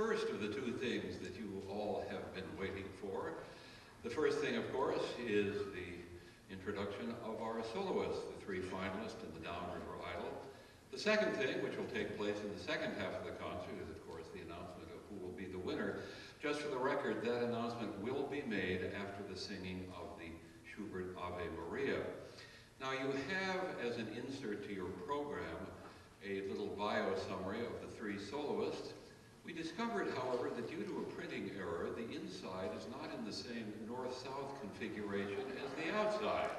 first of the two things that you all have been waiting for. The first thing, of course, is the introduction of our soloists, the three finalists in the Downriver Idol. The second thing, which will take place in the second half of the concert, is of course the announcement of who will be the winner. Just for the record, that announcement will be made after the singing of the Schubert Ave Maria. Now you have, as an insert to your program, a little bio summary of the three soloists. We discovered, however, that due to a printing error, the inside is not in the same north-south configuration as the outside.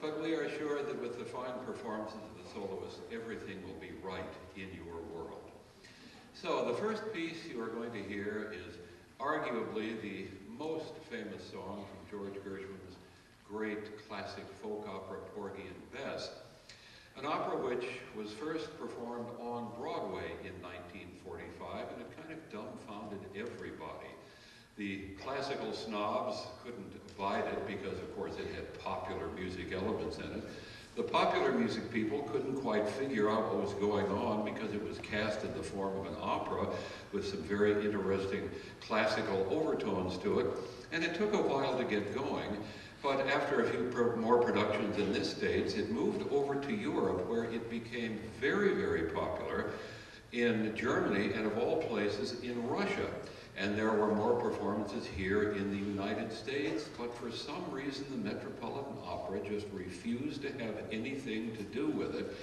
But we are sure that with the fine performances of the soloists, everything will be right in your world. So the first piece you are going to hear is arguably the most famous song from George Gershwin's great classic folk opera, Porgy and Bess, an opera which was first performed on Broadway in 1945, and it kind of dumbfounded everybody. The classical snobs couldn't abide it because, of course, it had popular music elements in it. The popular music people couldn't quite figure out what was going on because it was cast in the form of an opera with some very interesting classical overtones to it. And it took a while to get going. But after a few more productions in this States, it moved over to Europe where it became very, very popular in Germany and of all places in Russia. And there were more performances here in the United States, but for some reason the Metropolitan Opera just refused to have anything to do with it.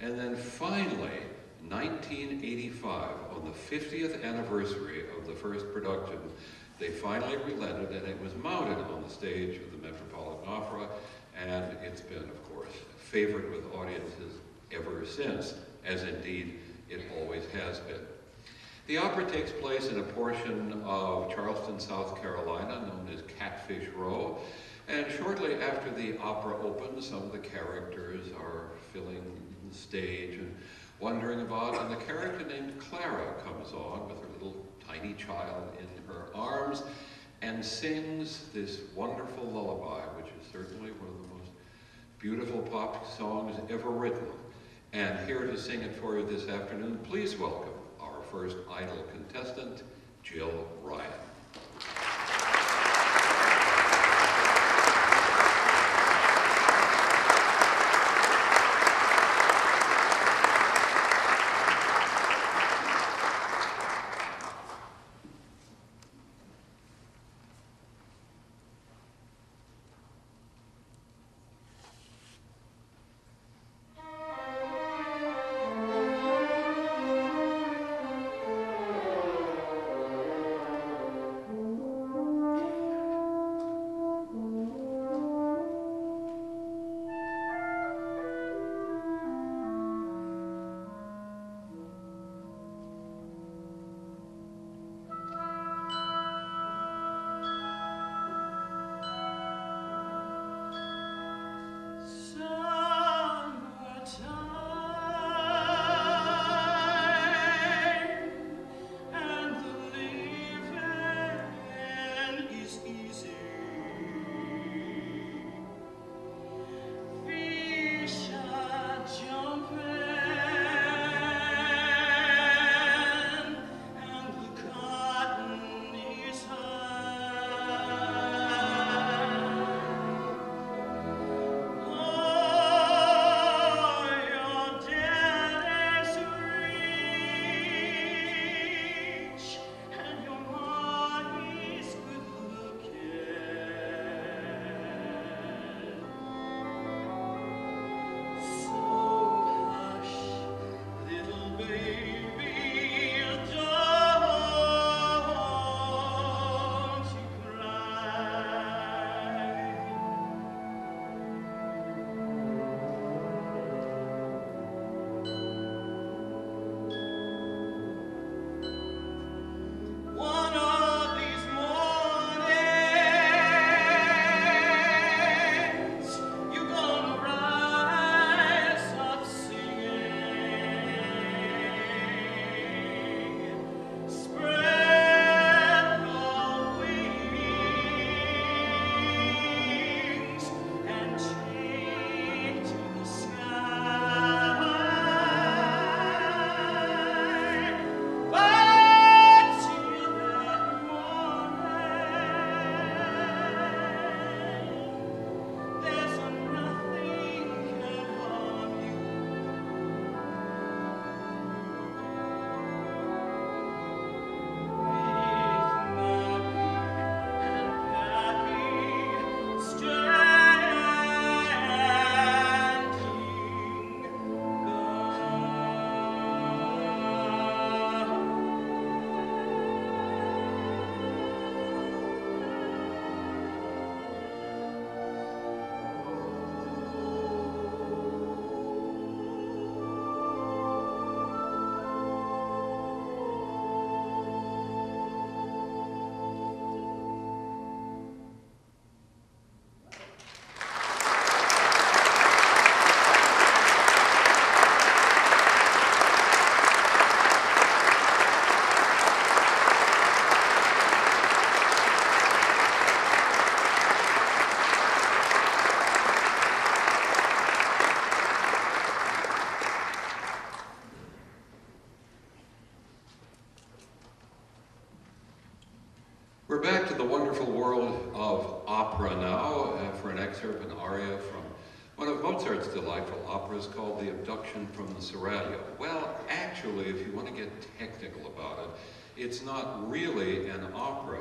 And then finally, 1985, on the 50th anniversary of the first production, they finally relented and it was mounted on the stage of the Metropolitan Opera, and it's been, of course, a favorite with audiences ever since, as indeed it always has been. The opera takes place in a portion of Charleston, South Carolina, known as Catfish Row. And shortly after the opera opens, some of the characters are filling the stage and wandering about, and the character named Clara comes on with her tiny child in her arms and sings this wonderful lullaby, which is certainly one of the most beautiful pop songs ever written. And here to sing it for you this afternoon, please welcome our first idol contestant, Jill it's not really an opera.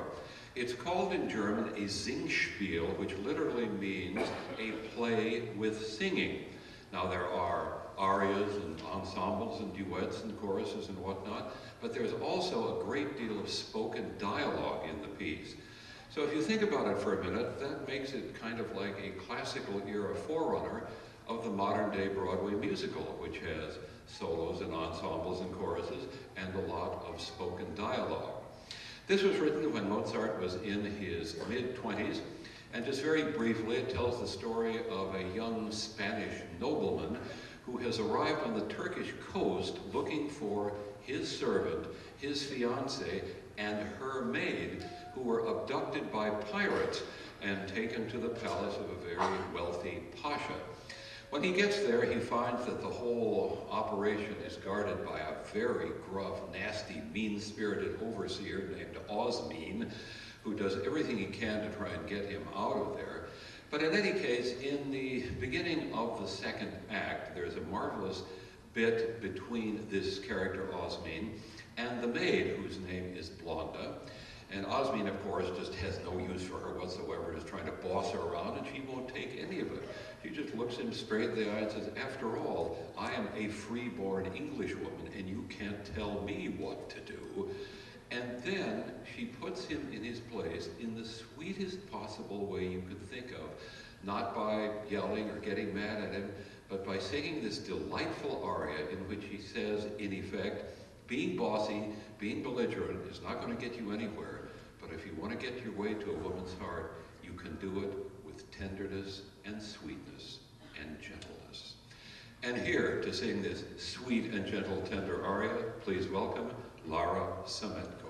It's called in German a Singspiel, which literally means a play with singing. Now, there are arias and ensembles and duets and choruses and whatnot, but there's also a great deal of spoken dialogue in the piece. So if you think about it for a minute, that makes it kind of like a classical era forerunner of the modern day Broadway musical, which has solos and ensembles and choruses and a lot of spoken dialogue. This was written when Mozart was in his mid-20s, and just very briefly, it tells the story of a young Spanish nobleman who has arrived on the Turkish coast looking for his servant, his fiancée, and her maid who were abducted by pirates and taken to the palace of a very wealthy pasha. When he gets there, he finds that the whole operation is guarded by a very gruff, nasty, mean-spirited overseer named Osmin, who does everything he can to try and get him out of there. But in any case, in the beginning of the second act, there's a marvelous bit between this character, Osmin, and the maid, whose name is Blonde. And Osmin, of course, just has no use for her whatsoever, just trying to boss her around, and she won't take any of it. She just looks him straight in the eye and says, after all, I am a free-born Englishwoman, and you can't tell me what to do. And then she puts him in his place in the sweetest possible way you could think of, not by yelling or getting mad at him, but by singing this delightful aria in which he says, in effect, being bossy, being belligerent is not going to get you anywhere. But if you want to get your way to a woman's heart, you can do it with tenderness and sweetness and gentleness. And here to sing this sweet and gentle tender aria, please welcome Lara Semenko.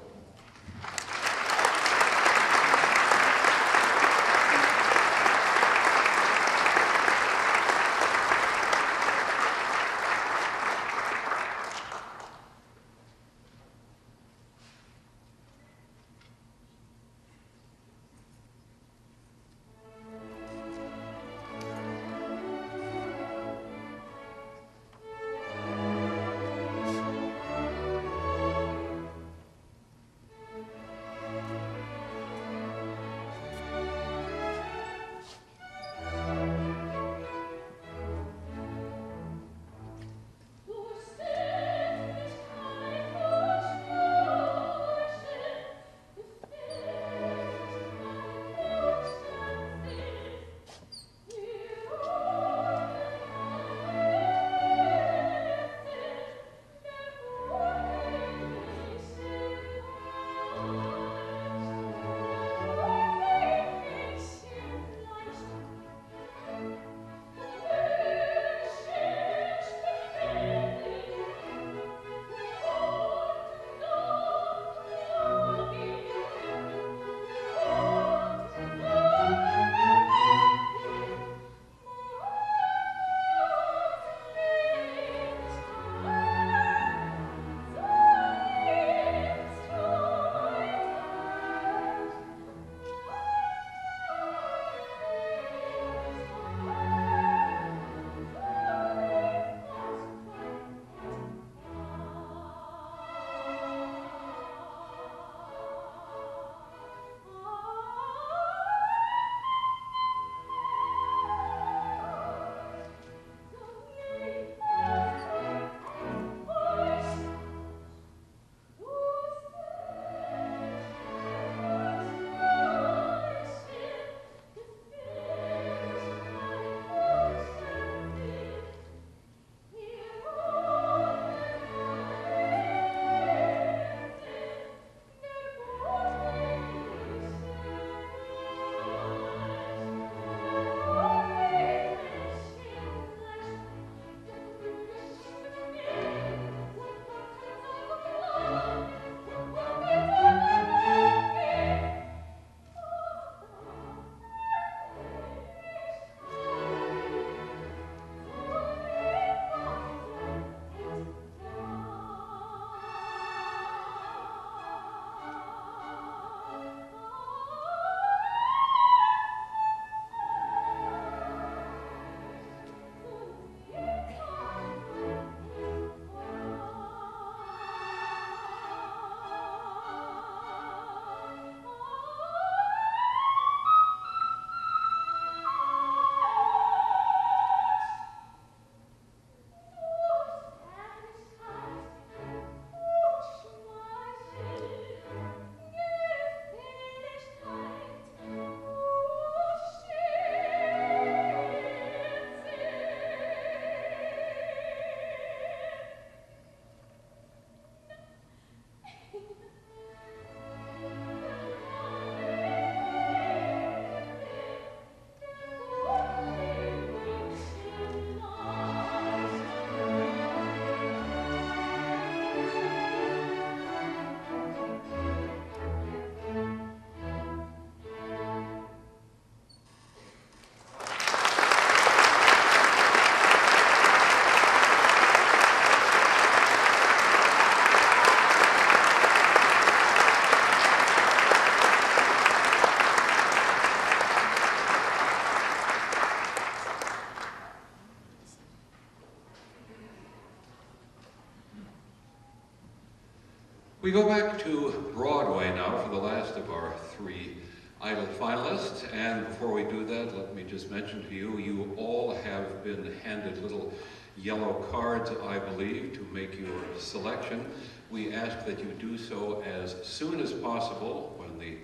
We go back to Broadway now for the last of our three Idol finalists. And before we do that, let me just mention to you, you all have been handed little yellow cards, I believe, to make your selection. We ask that you do so as soon as possible when the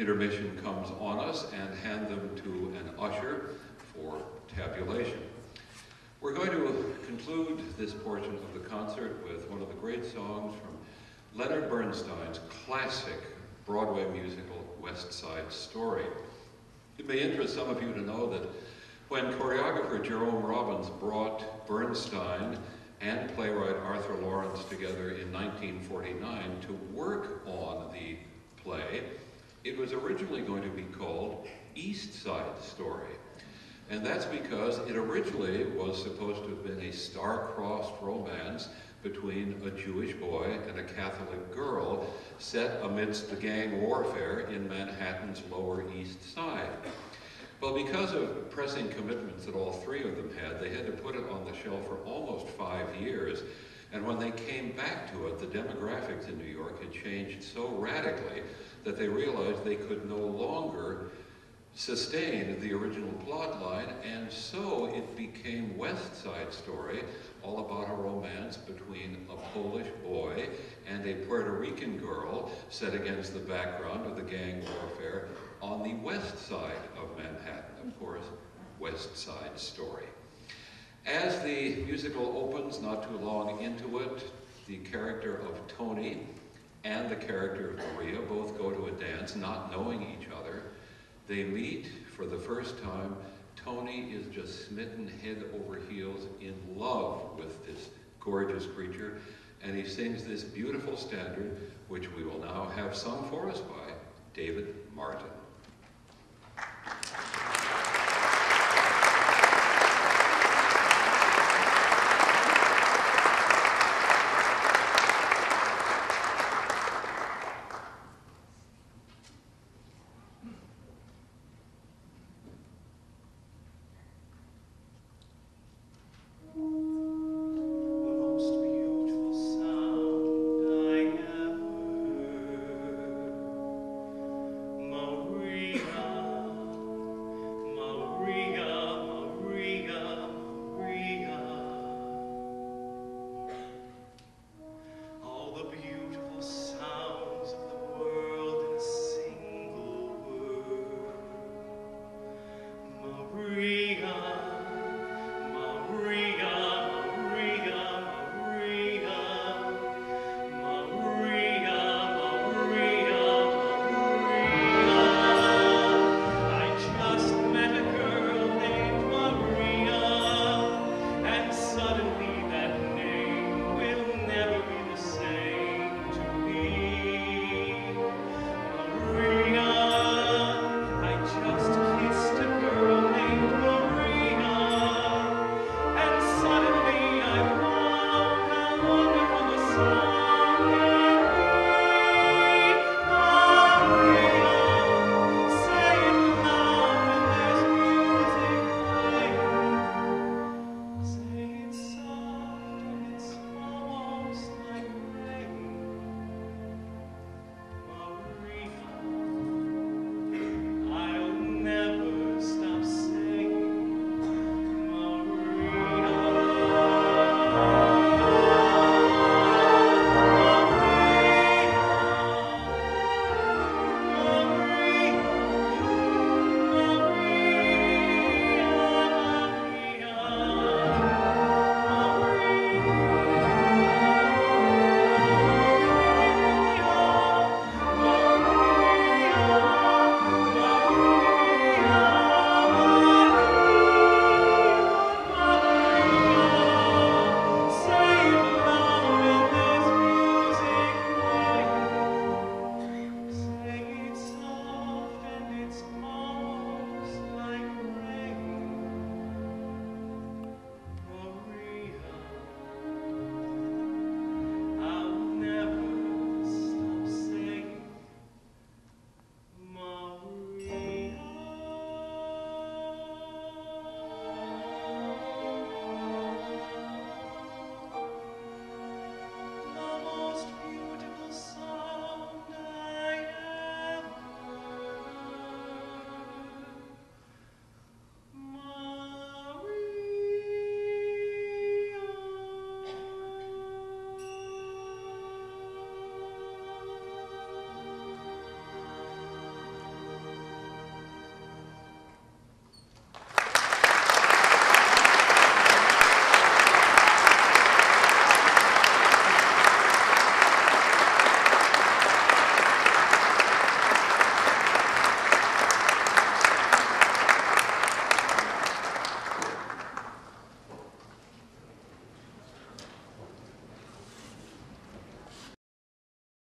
intermission comes on us and hand them to an usher for tabulation. We're going to conclude this portion of the concert with one of the great songs from Leonard Bernstein's classic Broadway musical, West Side Story. It may interest some of you to know that when choreographer Jerome Robbins brought Bernstein and playwright Arthur Laurents together in 1949 to work on the play, it was originally going to be called East Side Story. And that's because it originally was supposed to have been a star-crossed romance between a Jewish boy and a Catholic girl set amidst the gang warfare in Manhattan's Lower East Side. Well, because of pressing commitments that all three of them had, they had to put it on the shelf for almost five years. And when they came back to it, the demographics in New York had changed so radically that they realized they could no longer sustain the original plot line, and so it became West Side Story, all about a romance between a Polish boy and a Puerto Rican girl set against the background of the gang warfare on the west side of Manhattan, of course, West Side Story. As the musical opens, not too long into it, the character of Tony and the character of Maria both go to a dance, not knowing each other. They meet for the first time. Tony is just smitten head over heels in love with this gorgeous creature, and he sings this beautiful standard, which we will now have sung for us by David Martin.